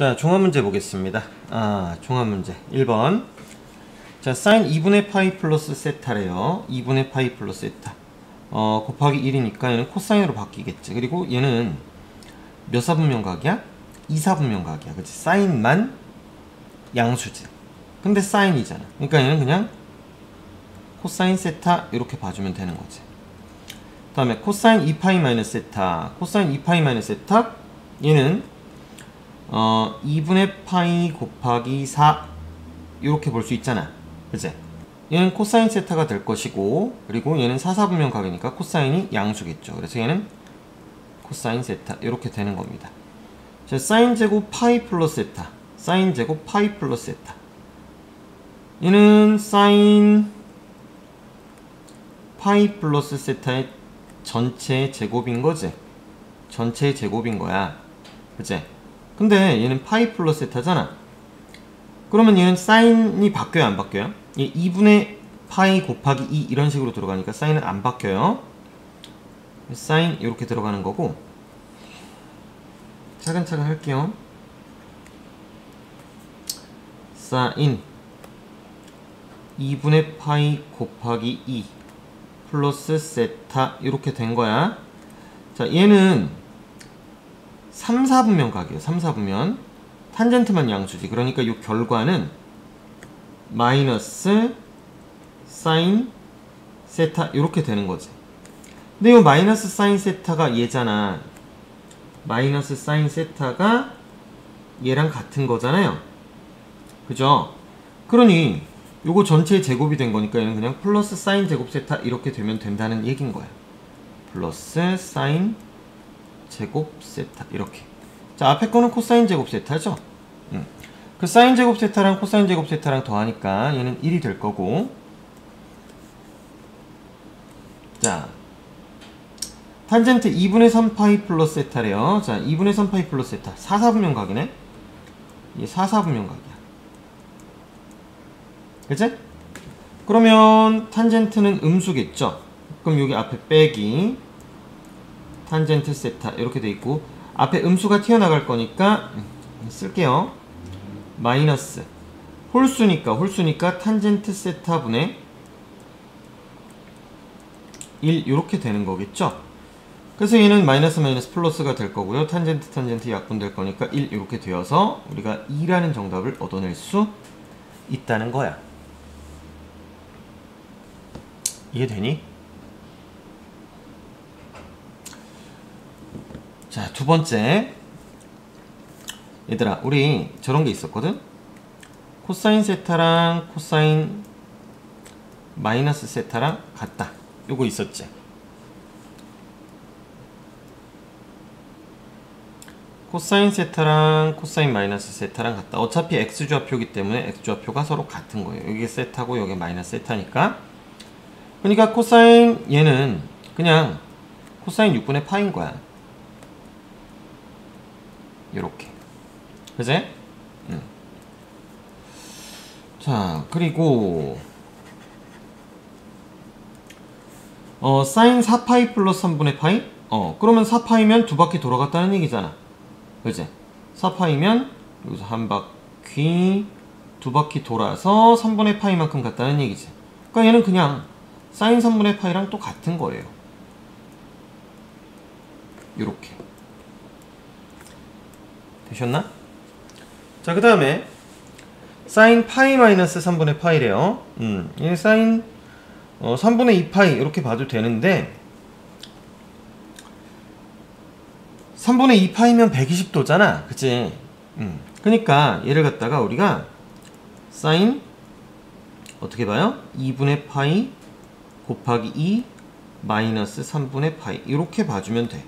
자, 종합 문제 보겠습니다. 아, 종합 문제. 1번. 자, 사인 2분의 파이 플러스 세타래요. 2분의 파이 플러스 세타. 어, 곱하기 1이니까 얘는 코사인으로 바뀌겠지. 그리고 얘는 몇 사분면각이야? 2사분면각이야. 그치? 사인만 양수지. 근데 사인이잖아. 그러니까 얘는 그냥 코사인 세타 이렇게 봐주면 되는 거지. 다음에 코사인 2파이 마이너스 세타. 코사인 2파이 마이너스 세타. 얘는 어, 2분의 파이 곱하기 4 이렇게 볼 수 있잖아. 그치? 얘는 코사인 세타가 될 것이고 그리고 얘는 4, 4분면 각이니까 코사인이 양수겠죠. 그래서 얘는 코사인 세타 이렇게 되는 겁니다. 자, 사인 제곱 파이 플러스 세타 사인 제곱 파이 플러스 세타 얘는 사인 파이 플러스 세타의 전체 제곱인 거지. 전체 제곱인 거야. 그치? 근데 얘는 파이 플러스 세타잖아. 그러면 얘는 사인이 바뀌어요, 안 바뀌어요? 얘 2분의 파이 곱하기 2 이런 식으로 들어가니까 사인은 안 바뀌어요. 사인 이렇게 들어가는 거고 차근차근 할게요. 사인 2분의 파이 곱하기 2 플러스 세타 이렇게 된 거야. 자, 얘는 3, 4분면 각이에요. 3, 4분면. 탄젠트만 양수지. 그러니까 이 결과는 마이너스 사인 세타 이렇게 되는 거지. 근데 이 마이너스 사인 세타가 얘잖아. 마이너스 사인 세타가 얘랑 같은 거잖아요. 그죠? 그러니 요거 전체 제곱이 된 거니까 얘는 그냥 플러스 사인 제곱 세타 이렇게 되면 된다는 얘긴 거야. 플러스 사인 제곱 세타 이렇게. 자 앞에 거는 코사인 제곱 세타죠. 음. 그 사인 제곱 세타랑 코사인 제곱 세타랑 더하니까 얘는 1이 될 거고. 자 탄젠트 2분의 3파이 플러스 세타래요. 자 2분의 3파이 플러스 세타 4, 4분면 각이네. 이게 4, 4분면 각이야. 그치? 그러면 탄젠트는 음수겠죠? 그럼 여기 앞에 빼기 탄젠트 세타 이렇게 돼 있고 앞에 음수가 튀어나갈 거니까 쓸게요. 마이너스 홀수니까 홀수니까 탄젠트 세타 분의 1 이렇게 되는 거겠죠? 그래서 얘는 마이너스 마이너스 플러스가 될 거고요. 탄젠트 탄젠트 약분될 거니까 1 이렇게 되어서 우리가 2라는 정답을 얻어낼 수 있다는 거야. 이해되니? 자, 두 번째. 얘들아, 우리 저런 게 있었거든? 코사인 세타랑 코사인 마이너스 세타랑 같다. 요거 있었지? 코사인 세타랑 코사인 마이너스 세타랑 같다. 어차피 x좌표이기 때문에 x좌표가 서로 같은 거예요. 여기 세타고 여기 마이너스 세타니까. 그러니까 코사인 얘는 그냥 코사인 6분의 파인 거야. 요렇게. 그제? 음. 자, 그리고 어, 사인 4파이 플러스 3분의 파이? 어, 그러면 4파이면 두 바퀴 돌아갔다는 얘기잖아. 그지? 4파이면 여기서 한 바퀴 두 바퀴 돌아서 3분의 파이만큼 갔다는 얘기지. 그러니까 얘는 그냥 사인 3분의 파이랑 또 같은 거예요. 이렇게 되셨나? 자, 그 다음에 사인 파이 마이너스 3분의 파이래요. 음, 이 사인 어, 3분의 2 파이 이렇게 봐도 되는데 3분의 2 파이면 120도잖아. 그치? 음. 그니까 얘를 갖다가 우리가 사인 어떻게 봐요? 2분의 파이 곱하기 2 마이너스 3분의 파이 이렇게 봐주면 돼.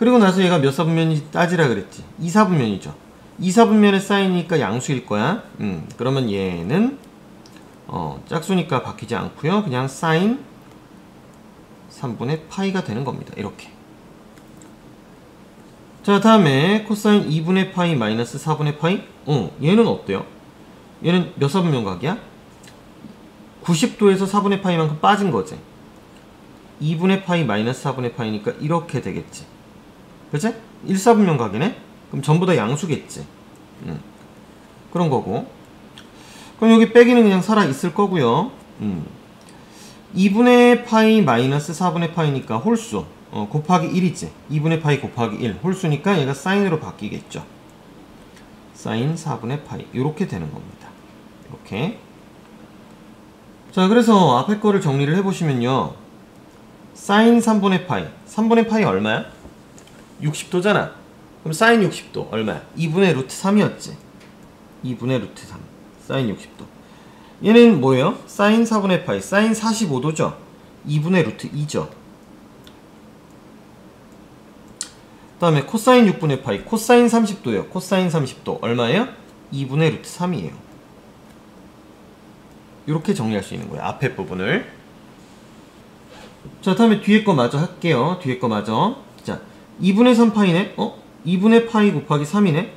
그리고 나서 얘가 몇 사분면이 따지라 그랬지? 2사분면이죠. 2사분면의 사인이니까 양수일 거야. 음, 그러면 얘는 어, 짝수니까 바뀌지 않고요. 그냥 사인 3분의 파이가 되는 겁니다. 이렇게. 자, 다음에 코사인 2분의 파이 마이너스 4분의 파이. 어, 얘는 어때요? 얘는 몇 사분면 각이야? 90도에서 4분의 파이만큼 빠진 거지. 2분의 파이 마이너스 4분의 파이니까 이렇게 되겠지. 그치? 1사분면각이네? 그럼 전부 다 양수겠지. 음. 그런 거고. 그럼 여기 빼기는 그냥 살아 있을 거고요. 음. 2분의 파이 마이너스 4분의 파이니까 홀수. 어, 곱하기 1이지. 2분의 파이 곱하기 1. 홀수니까 얘가 사인으로 바뀌겠죠. 사인 4분의 파이. 이렇게 되는 겁니다. 이렇게. 자, 그래서 앞에 거를 정리를 해보시면요. 사인 3분의 파이. 3분의 파이 얼마야? 60도잖아. 그럼 사인 60도 얼마야? 2분의 루트 3이었지. 2분의 루트 3. 사인 60도. 얘는 뭐예요? 사인 4분의 파이. 사인 45도죠. 2분의 루트 2죠. 다음에 코사인 6분의 파이. 코사인 30도요. 코사인 30도 얼마예요? 2분의 루트 3이에요. 이렇게 정리할 수 있는 거예요. 앞에 부분을. 자, 다음에 뒤에 거 마저 할게요. 뒤에 거 마저. 자, 2분의 3파이네? 어? 2분의 파이 곱하기 3이네?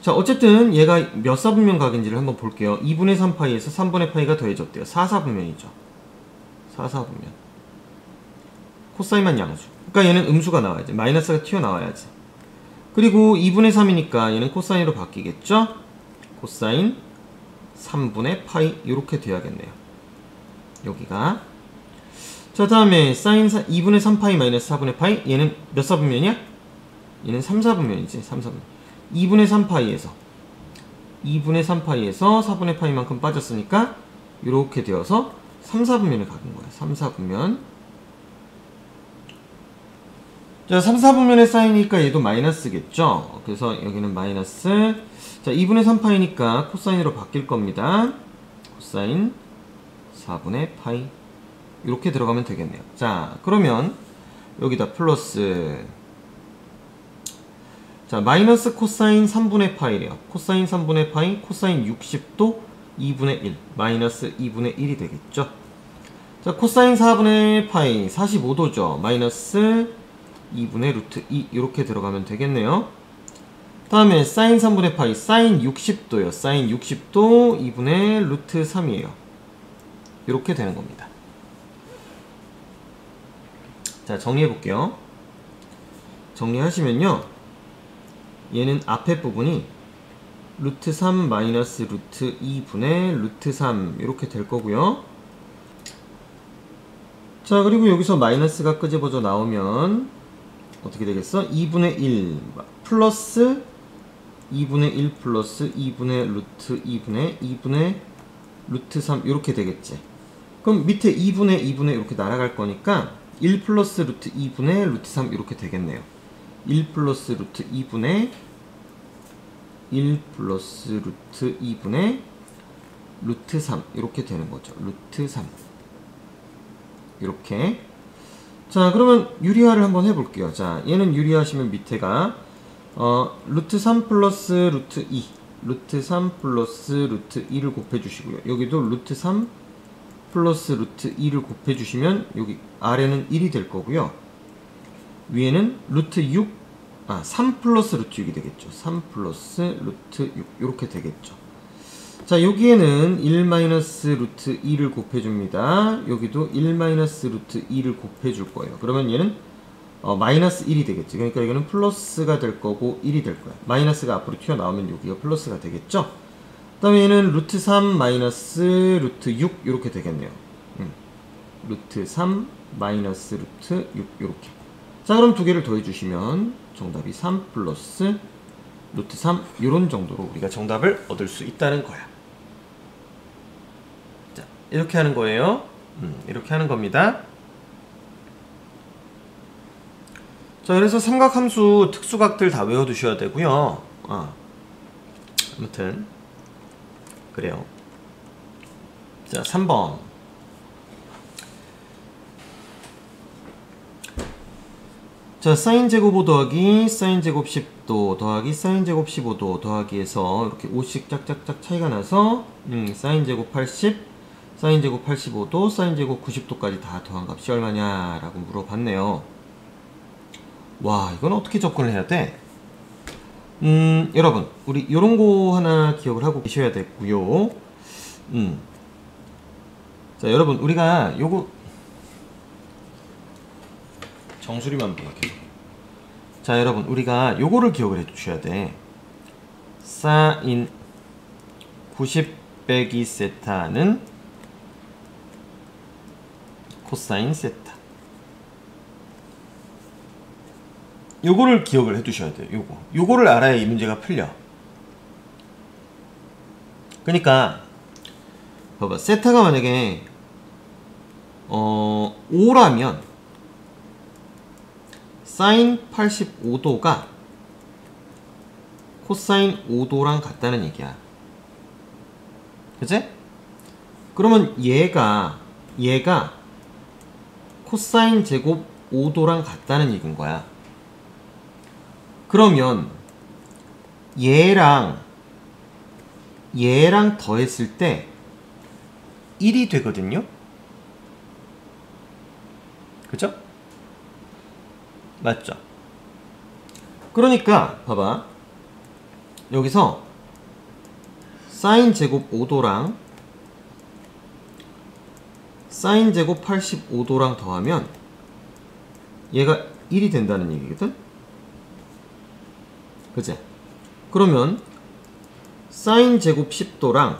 자, 어쨌든 얘가 몇 사분면 각인지를 한번 볼게요. 2분의 3파이에서 3분의 파이가 더해졌대요. 4사분면이죠. 4사분면. 코사인만 양수. 그러니까 얘는 음수가 나와야지. 마이너스가 튀어나와야지. 그리고 2분의 3이니까 얘는 코사인으로 바뀌겠죠? 코사인 3분의 파이 이렇게 돼야겠네요. 여기가 자 다음에 사인 4, 2분의 3파이 마이너스 4분의 파이? 얘는 몇 사분면이야? 얘는 3, 4분면이지 3, 4분면. 2분의 3파이에서 2분의 3파이에서 4분의 파이만큼 빠졌으니까 이렇게 되어서 3, 4분면을 가는 거야. 3, 4분면. 자 3, 4분면의 사인이니까 얘도 마이너스겠죠? 그래서 여기는 마이너스. 자 2분의 3파이니까 코사인으로 바뀔 겁니다. 코사인 4분의 파이 이렇게 들어가면 되겠네요. 자, 그러면 여기다 플러스 자, 마이너스 코사인 3분의 파이래요. 코사인 3분의 파이, 코사인 60도 2분의 1, 마이너스 2분의 1이 되겠죠. 자, 코사인 4분의 파이 45도죠. 마이너스 2분의 루트 2 이렇게 들어가면 되겠네요. 다음에 사인 3분의 파이, 사인 60도요. 사인 60도 2분의 루트 3이에요. 이렇게 되는 겁니다. 자 정리해 볼게요. 정리하시면요. 얘는 앞에 부분이 루트 3 마이너스 루트 2분의 루트 3 이렇게 될 거고요. 자 그리고 여기서 마이너스가 끄집어져 나오면 어떻게 되겠어? 2분의 1 플러스 2분의 1 플러스 2분의 루트 2분의 2분의 루트 3 이렇게 되겠지. 그럼 밑에 2분의 2분의 이렇게 날아갈 거니까 1 플러스 루트 2분의 루트 3 이렇게 되겠네요. 1 플러스 루트 2분의 1 플러스 루트 2분의 루트 3 이렇게 되는 거죠. 루트 3 이렇게 자 그러면 유리화를 한번 해볼게요. 자 얘는 유리화하시면 밑에가 어, 루트 3 플러스 루트 2 루트 3 플러스 루트 2를 곱해주시고요. 여기도 루트 3 플러스 루트 2를 곱해주시면 여기 아래는 1이 될 거고요. 위에는 루트 6, 아, 3 플러스 루트 6이 되겠죠. 3 플러스 루트 6 이렇게 되겠죠. 자, 여기에는 1 마이너스 루트 2를 곱해줍니다. 여기도 1 마이너스 루트 2를 곱해줄 거예요. 그러면 얘는 어, 마이너스 1이 되겠죠. 그러니까 이거는 플러스가 될 거고 1이 될 거야. 마이너스가 앞으로 튀어나오면 여기가 플러스가 되겠죠. 그 다음에 얘는 루트 3 마이너스 루트 6 이렇게 되겠네요. 음. 루트 3 마이너스 루트 6 이렇게. 자 그럼 두 개를 더해 주시면 정답이 3 플러스 루트 3 이런 정도로 우리가 정답을 얻을 수 있다는 거야. 자 이렇게 하는 거예요. 음, 이렇게 하는 겁니다. 자 그래서 삼각함수 특수각들 다 외워두셔야 되고요. 아, 아무튼 그래요. 자, 3번. 자, 사인 제곱 5 더하기 사인 제곱 10도 더하기 사인 제곱 15도 더하기해서 이렇게 5씩 짝짝짝 차이가 나서 음, 사인 제곱 80, 사인 제곱 85도, 사인 제곱 90도까지 다 더한 값이 얼마냐 라고 물어봤네요. 와, 이건 어떻게 접근을 해야 돼? 음, 여러분, 우리 요런 거 하나 기억을 하고 계셔야 되고요. 음. 자, 여러분, 우리가 요거 정수리만 볼게요. 자 여러분 우리가 요거를 기억을 해 주셔야 돼 사인 90 빼기 세타는 코사인 세타 요거를 기억을 해 두셔야 돼요 요거 요거를 알아야 이 문제가 풀려 그러니까 봐봐 세타가 만약에 어 5라면 사인 85도가 코사인 5도랑 같다는 얘기야. 그치? 그러면 얘가 얘가 코사인 제곱 5도랑 같다는 얘기인 거야. 그러면 얘랑 얘랑 더했을 때 1이 되거든요. 그죠? 맞죠? 그러니까 봐봐 여기서 사인 제곱 5도랑 사인 제곱 85도랑 더하면 얘가 1이 된다는 얘기거든? 그치? 그러면 사인 제곱 10도랑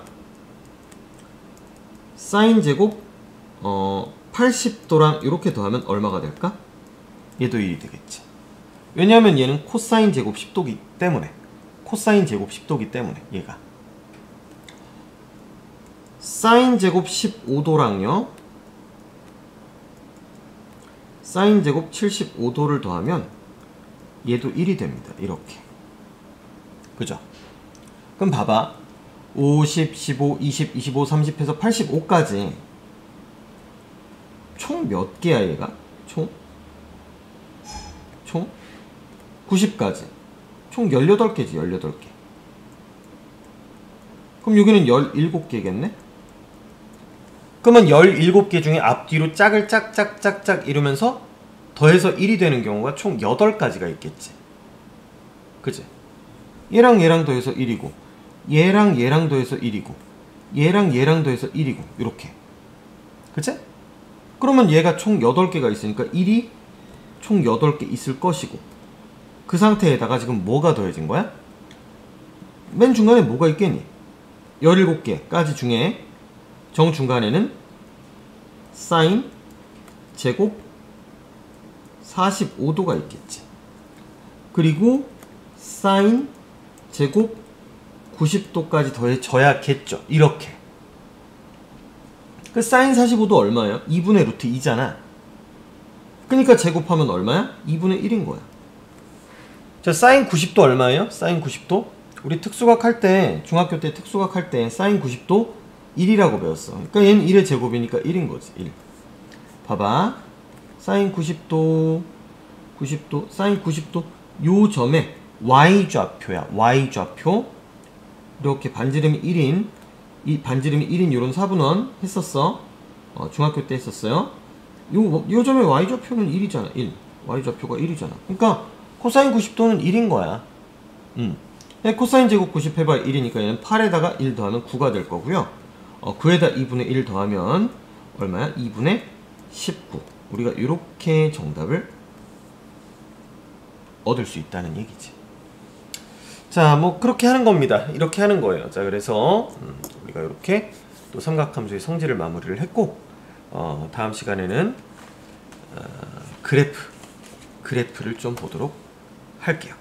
사인 제곱 어 80도랑 이렇게 더하면 얼마가 될까? 얘도 1이 되겠지. 왜냐하면 얘는 코사인 제곱 10도기 때문에 코사인 제곱 10도기 때문에 얘가 사인 제곱 15도랑요 사인 제곱 75도를 더하면 얘도 1이 됩니다. 이렇게 그죠? 그럼 봐봐 50, 15, 20, 25, 30 해서 85까지 총 몇 개야 얘가? 총? 총 90까지 총 18개지 18개 그럼 여기는 17개겠네? 그러면 17개 중에 앞뒤로 짝을 짝짝짝짝 이루면서 더해서 1이 되는 경우가 총 8가지가 있겠지 그지? 얘랑 얘랑 더해서 1이고 얘랑 얘랑 더해서 1이고 얘랑 얘랑 더해서 1이고 이렇게 그치? 그러면 얘가 총 8개가 있으니까 1이 총 8개 있을 것이고 그 상태에다가 지금 뭐가 더해진 거야? 맨 중간에 뭐가 있겠니? 17개까지 중에 정중간에는 사인 제곱 45도가 있겠지. 그리고 사인 제곱 90도까지 더해져야겠죠. 이렇게. 그 사인 45도 얼마예요? 2분의 루트 2잖아. 그러니까 제곱하면 얼마야? 2분의 1인 거야. 자, 사인 90도 얼마예요? 사인 90도? 우리 특수각 할 때, 중학교 때 특수각 할 때 사인 90도 1이라고 배웠어. 그러니까 얘는 1의 제곱이니까 1인 거지. 1. 봐봐. 사인 90도, 90도, 사인 90도 요 점에 y좌표야. y좌표. 이렇게 반지름이 1인 이 반지름이 1인 요런 사분원 했었어. 어, 중학교 때 했었어요. 요, 요 점의 y좌표는 1이잖아. 1. y좌표가 1이잖아. 그러니까 코사인 90도는 1인 거야. 음. 코사인 제곱 90 해봐 1이니까 얘는 8에다가 1 더하면 9가 될 거고요. 어, 9에다 2분의 1 더하면 얼마야? 2분의 19. 우리가 이렇게 정답을 얻을 수 있다는 얘기지. 자, 뭐 그렇게 하는 겁니다. 이렇게 하는 거예요. 자, 그래서 음, 우리가 이렇게 또 삼각함수의 성질을 마무리를 했고 어, 다음 시간에는 어, 그래프 그래프를 좀 보도록 할게요.